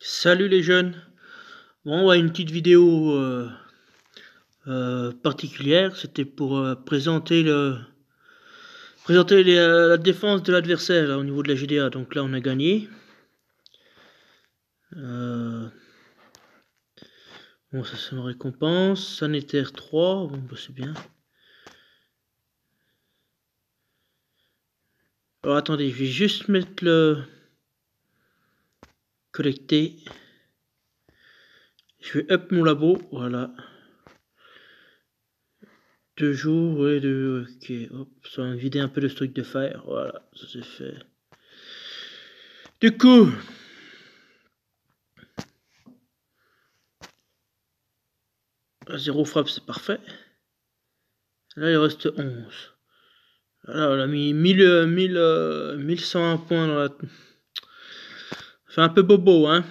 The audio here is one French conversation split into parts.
Salut les jeunes Bon, ouais, une petite vidéo euh, euh, particulière, c'était pour euh, présenter présenter la défense de l'adversaire au niveau de la GDA. Donc là, on a gagné. bon, ça, c'est une récompense. Sanitaire 3, bon, bah, c'est bien. Alors attendez, je vais juste mettre le collecter. Je vais up mon labo, voilà. Deux jours, et deux, ok, hop, ça va vider un peu de stock de fer, voilà, ça c'est fait. Du coup, à zéro frappe, c'est parfait. Là, il reste 11. Voilà, on a mis 1000, 1000, 1101 points dans la... C'est un peu bobo, hein.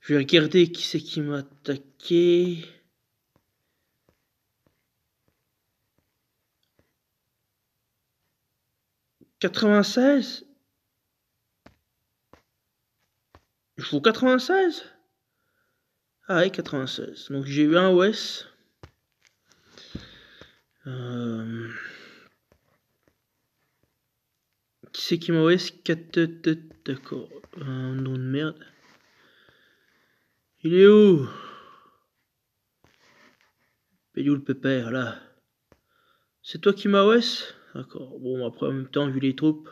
Je vais regarder qui c'est qui m'a attaqué. Quatre-vingt-seize? Je vaux 96 ah 96. Donc j'ai eu un OS. Euh... Qui c'est qui m'a 4 D'accord. Un nom de merde. Il est où? Il est où le pépère là? C'est toi qui m'a OS D'accord. Bon, après en même temps, vu les troupes.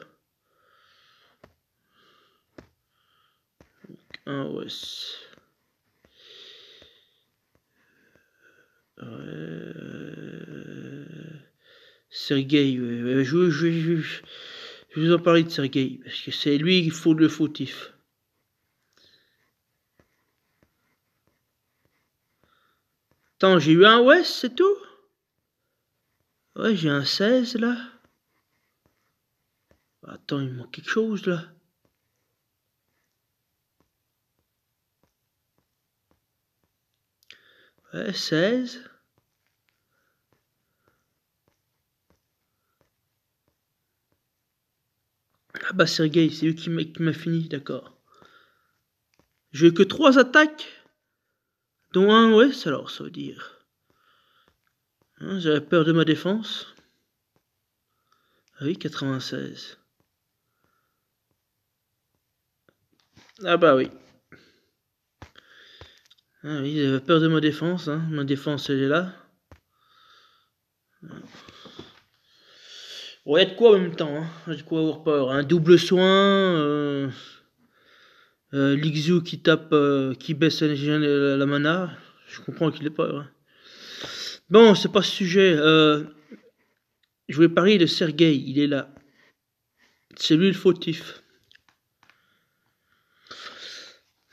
Un OS. Sergei, je, je, je, je, vous en parler de Sergei, parce que c'est lui qui faut le fautif. Attends, j'ai eu un West, c'est tout? Ouais, j'ai un 16 là. Attends, il manque quelque chose là. Ouais, 16. Ah bah Sergei, c'est lui qui m'a fini, d'accord. J'ai que trois attaques, dont un OS, alors ça veut dire. Hein, J'avais peur de ma défense. Ah oui, 96. Ah bah oui. Ah oui, j'avais peur de ma défense, hein. ma défense elle est là. Ouais, de quoi en même temps, hein. de quoi avoir peur. Un double soin, euh, euh, qui tape, euh, qui baisse la, mana, je comprends qu'il est peur. Hein. Bon, c'est pas ce sujet. Euh, je voulais parler de Sergei, il est là. C'est lui le fautif.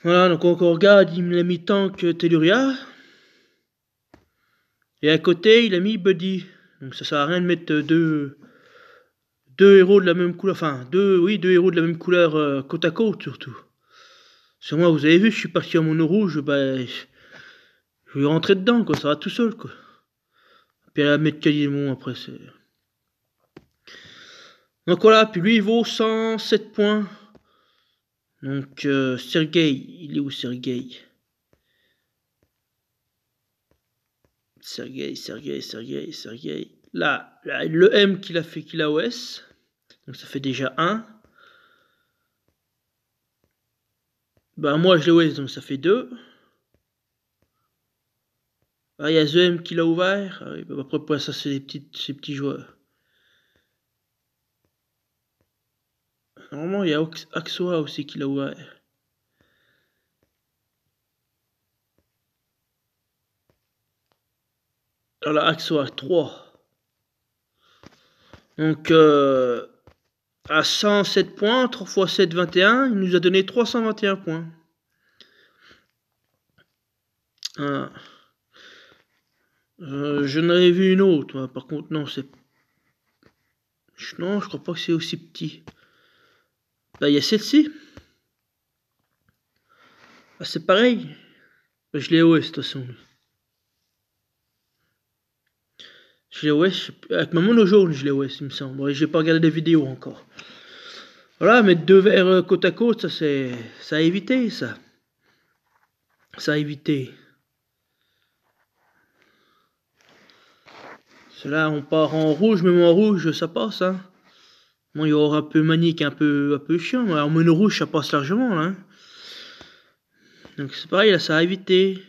Voilà, donc on regarde, il l'a mis Tank Telluria. Et à côté, il a mis Buddy. Donc ça sert à rien de mettre deux, deux héros de la même couleur, enfin deux, oui, deux héros de la même couleur euh, côte à côte surtout. Sur moi, vous avez vu, je suis parti en mono rouge, bah, je vais rentrer dedans, quoi, ça va tout seul, quoi. Puis à la mettre Calimon après, c'est. Donc voilà, puis lui il vaut 107 points. Donc euh, Sergei, il est où Sergei? Sergei, Sergei, Sergei, Sergei. Là, le M qu'il a fait qu'il a OS. Donc ça fait déjà 1. Bah moi je l'ai OS donc ça fait 2. Ah, il y a The M qui l'a ouvert. Ah, bah, après, ça, c'est petits, ces petits joueurs. Normalement, il y a Axoa aussi qui l'a ouvert. Alors, Axoa 3. Donc, euh, à 107 points, 3 x 7, 21, il nous a donné 321 points. Euh, je n'avais vu une autre, par contre, non, c'est. Non, je crois pas que c'est aussi petit. Bah, il y a celle-ci. Ah, c'est pareil. Bah, je l'ai OS de toute façon. Je l'ai OS, avec ma mono jaune, je l'ai OS, il me semble. j'ai pas regardé des vidéos encore. Voilà, mettre deux verres euh, côte à côte, ça c'est. Ça a évité, ça. Ça a évité. Cela, on part en rouge, même en rouge, ça passe, hein. Bon, il y aura un peu manique, un peu, un peu chiant, mais en mono rouge, ça passe largement, là. Hein. Donc c'est pareil, là, ça a évité.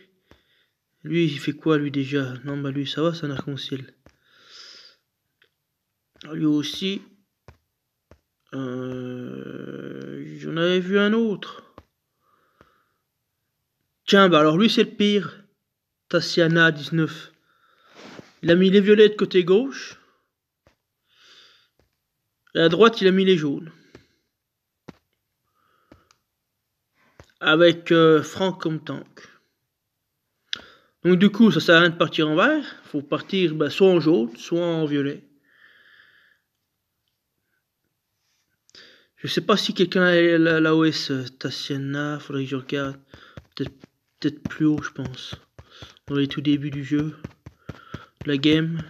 Lui, il fait quoi, lui, déjà? Non, bah lui, ça va, c'est un arc-en-ciel. Lui aussi. Euh, J'en avais vu un autre. Tiens, bah alors lui, c'est le pire. Tassiana, 19. Il a mis les violets de côté gauche. Et à droite, il a mis les jaunes. Avec euh, Franck comme tank. Donc du coup, ça sert à rien de partir en vert. Faut partir bah, soit en jaune, soit en violet. Je sais pas si quelqu'un a la, la OS euh, Tassiana, faudrait que je regarde. Peut-être plus haut, je pense. Dans les tout débuts du jeu. La game.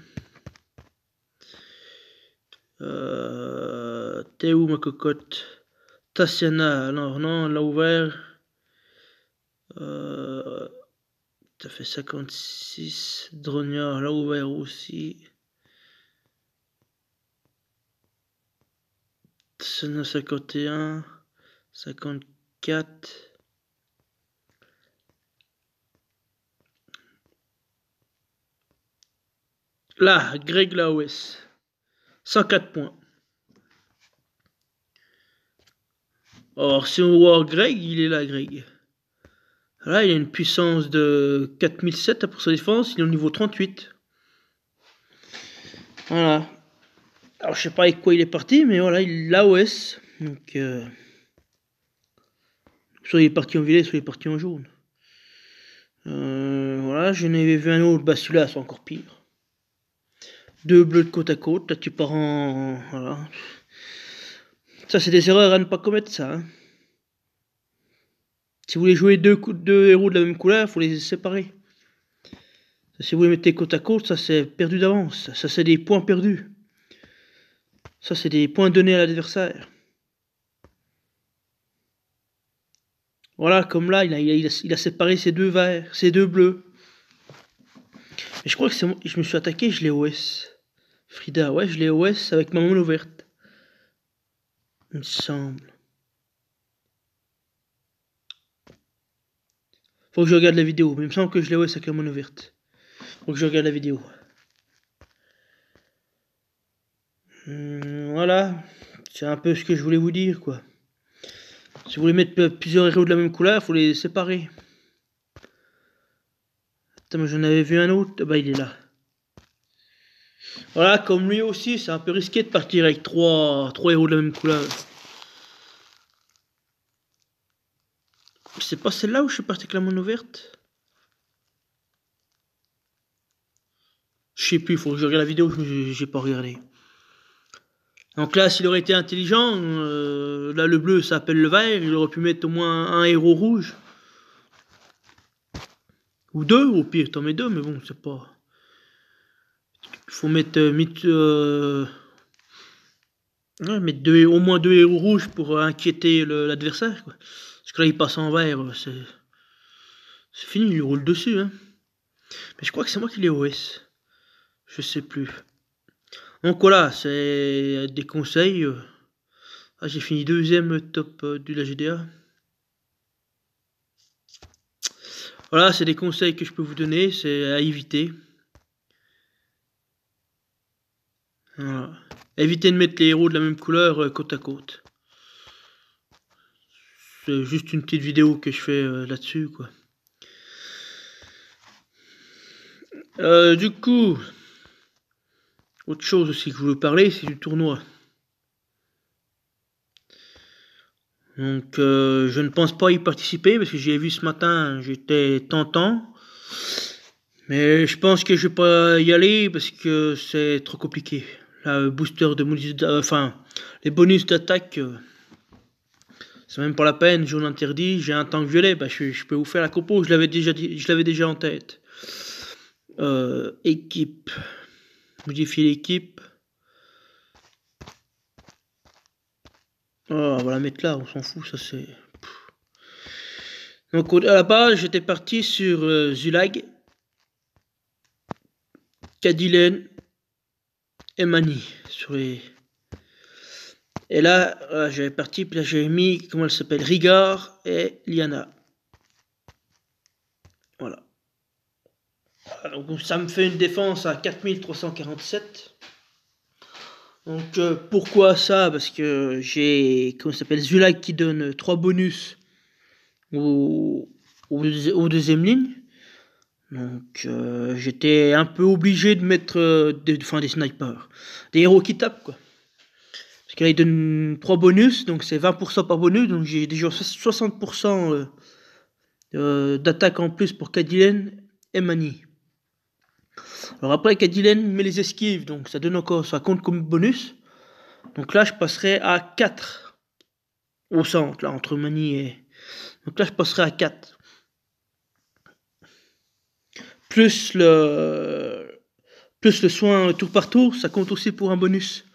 Euh, T'es où ma cocotte? Tassiana, alors non, l'a ouvert. Euh, ça fait 56. Drognard l'a ouvert aussi. 51. 54. Là, Greg Laos. 104 points. Or, si on voit Greg, il est là, Greg. Là, il a une puissance de 4007 pour sa défense. Il est au niveau 38. Voilà. Alors, je sais pas avec quoi il est parti, mais voilà, il a OS. Donc, euh, soit il est parti en violet, soit il est parti en jaune. Euh, voilà, je n'avais vu un autre. Bah, celui-là, c'est encore pire. Deux bleus de côte à côte. Là, tu pars en. Voilà. Ça, c'est des erreurs à ne pas commettre, ça. Hein. Si vous voulez jouer deux, deux héros de la même couleur, il faut les séparer. Si vous les mettez côte à côte, ça c'est perdu d'avance. Ça c'est des points perdus. Ça c'est des points donnés à l'adversaire. Voilà, comme là, il a, séparé ces deux verts, ces deux bleus. Je crois que c'est je me suis attaqué, je l'ai OS. Frida, ouais, je l'ai OS avec ma main ouverte. Il me semble. Faut que je regarde la vidéo. Mais il me semble que je l'ai OS avec la main ouverte. Faut que je regarde la vidéo. Hum, voilà. C'est un peu ce que je voulais vous dire, quoi. Si vous voulez mettre plusieurs héros de la même couleur, faut les séparer. Attends, j'en avais vu un autre. Bah, il est là. Voilà, comme lui aussi, c'est un peu risqué de partir avec trois, trois héros de la même couleur. C'est pas celle-là où je suis parti avec la mono verte Je sais plus, il faut que je regarde la vidéo, j'ai pas regardé. Donc là, s'il aurait été intelligent, euh, là le bleu s'appelle le vert, il aurait pu mettre au moins un héros rouge. Ou deux, au pire, t'en mets deux, mais bon, c'est pas... Il faut mettre, euh, euh, mettre deux, au moins deux héros rouges pour inquiéter l'adversaire. Parce que là, il passe en vert, c'est fini, il roule dessus. Hein. Mais je crois que c'est moi qui l'ai OS. Je sais plus. Donc voilà, c'est des conseils. Ah, j'ai fini deuxième top euh, de la GDA. Voilà, c'est des conseils que je peux vous donner, c'est à éviter. Voilà. Évitez de mettre les héros de la même couleur euh, côte à côte. C'est juste une petite vidéo que je fais euh, là-dessus, du coup, autre chose aussi que je voulais parler, c'est du tournoi. Donc, je ne pense pas y participer parce que j'ai vu ce matin, j'étais tentant. Mais je pense que je vais pas y aller parce que c'est trop compliqué la booster de bonus, enfin, les bonus d'attaque, euh, c'est même pas la peine, jaune interdit, j'ai un tank violet, bah, je, peux vous faire la compo, je l'avais déjà, je l'avais déjà en tête. Euh, équipe, Modifier l'équipe. Oh, on va la mettre là, on s'en fout, ça c'est... Donc à la base, j'étais parti sur euh, Zulag, Cadilen et Mani. Sur les... Et là, j'avais parti, puis là j'avais mis, comment elle s'appelle, Rigard et Liana. Voilà. Donc ça me fait une défense à 4347. Donc euh, pourquoi ça? Parce que j'ai comment s'appelle Zulag qui donne 3 bonus au, au, deuxième ligne. Donc euh, j'étais un peu obligé de mettre euh, des, des snipers, des héros qui tapent quoi. Parce qu'il donne 3 bonus, donc c'est 20% par bonus, donc j'ai déjà 60% d'attaque en plus pour Cadillac et Mani. Alors après, Cadillac met les esquives, donc ça donne encore, ça compte comme bonus. Donc là, je passerai à 4 au centre, là, entre Mani et. Donc là, je passerai à 4. Plus le. Plus le soin tour par tour, ça compte aussi pour un bonus.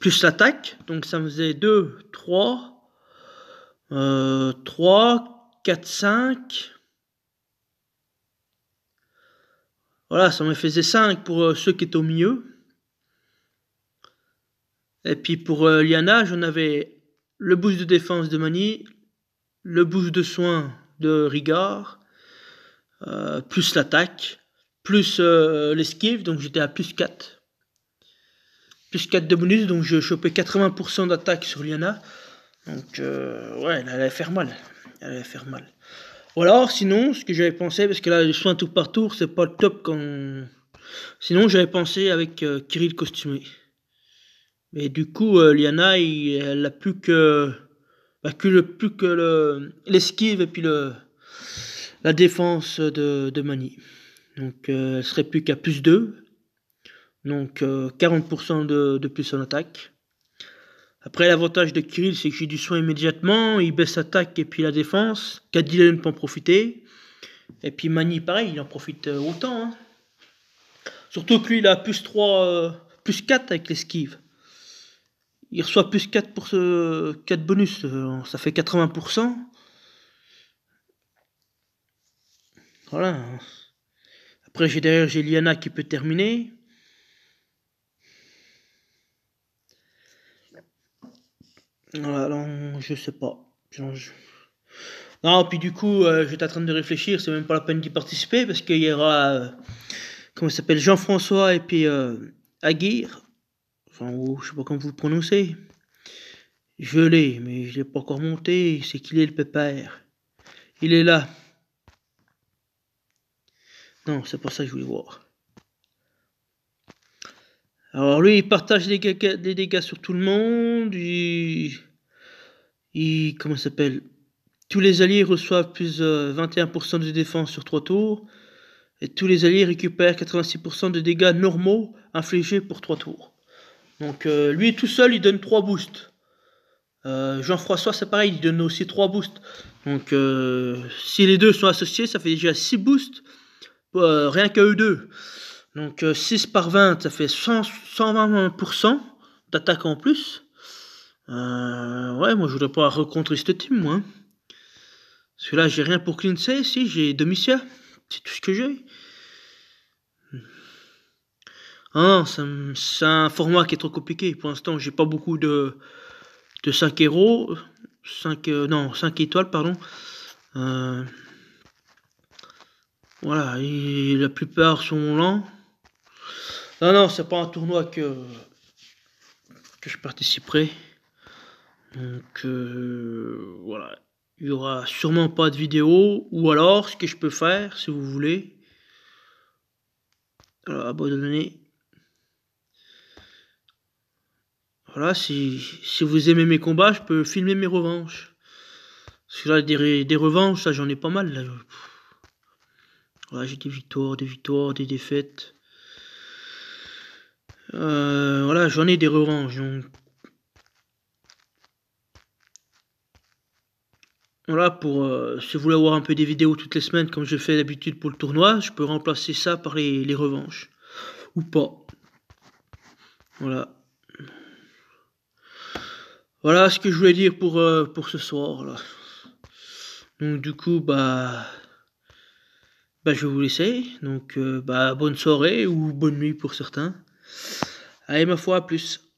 Plus l'attaque, donc ça me faisait 2, 3, euh, 3, 4, 5. Voilà, ça me faisait 5 pour euh, ceux qui étaient au milieu. Et puis pour euh, Liana, j'en avais le boost de défense de Mani, le boost de soin de Rigard, euh, plus l'attaque, plus l'esquive, donc j'étais à plus 4. Plus 4 de bonus, donc je chopais 80% d'attaque sur Liana. Donc ouais, elle allait faire mal. Elle allait faire mal. Ou alors, sinon, ce que j'avais pensé, parce que là, les soins tour par tour, c'est pas le top quand. Sinon, j'avais pensé avec euh, Kirill costumé. Mais du coup, euh, Liana, elle a plus que. Bah, que le, plus que l'esquive et puis le, la défense de, de Mani. Donc, euh, elle serait plus qu'à plus 2. Donc, 40% de, de plus en attaque. Après, l'avantage de Kirill, c'est que j'ai du soin immédiatement, il baisse l'attaque et puis la défense. Cadillac peut en profiter. Et puis Mani, pareil, il en profite euh, autant. Hein. Surtout que lui, il a plus 3, euh, plus 4 avec l'esquive. Il reçoit plus 4 pour ce 4 bonus, euh, ça fait 80%. Voilà. Après, j'ai derrière, j'ai Liana qui peut terminer. Voilà, je sais pas. Non, puis du coup, euh, j'étais en train de réfléchir, c'est même pas la peine d'y participer parce qu'il y aura, euh, comment s'appelle, Jean-François et puis euh, Aguirre. Enfin, je sais pas comment vous le prononcez. Je l'ai, mais je l'ai pas encore monté. C'est qu'il est le pépère. Il est là. Non, c'est pas ça que je voulais voir. Alors lui, il partage des dégâts, sur tout le monde. Il, il comment s'appelle? Tous les alliés reçoivent plus de 21% de défense sur 3 tours. Et tous les alliés récupèrent 86% de dégâts normaux infligés pour 3 tours. Donc euh, lui tout seul, il donne 3 boosts. Euh, Jean-François, c'est pareil, il donne aussi 3 boosts. Donc euh, si les deux sont associés, ça fait déjà 6 boosts. rien qu'à eux deux. Donc 6 euh, par 20, ça fait 120% d'attaque en plus. Euh, ouais, moi je voudrais pas rencontrer cette team, moi. Hein. Parce que là, j'ai rien pour Cleansay, si, j'ai Domicia. C'est tout ce que j'ai. Ah c'est un format qui est trop compliqué. Pour l'instant, j'ai pas beaucoup de, de 5 héros. 5, euh, non, 5 étoiles, pardon. voilà, la plupart sont lents. Non, non, c'est pas un tournoi que, je participerai. Donc euh, voilà. Il y aura sûrement pas de vidéo. Ou alors, ce que je peux faire, si vous voulez. Alors, abandonner. Voilà, si, vous aimez mes combats, je peux filmer mes revanches. Parce que là, des, des revanches, ça j'en ai pas mal. Là. Voilà, j'ai des victoires, des victoires, des défaites. Euh, voilà, j'en ai des revanches. Voilà, pour euh, si vous voulez avoir un peu des vidéos toutes les semaines, comme je fais d'habitude pour le tournoi, je peux remplacer ça par les, revanches. Ou pas. Voilà. Voilà ce que je voulais dire pour, euh, pour ce soir là. Donc du coup bah bah je vais vous laisser. Donc bah bonne soirée ou bonne nuit pour certains. Allez ma foi à plus.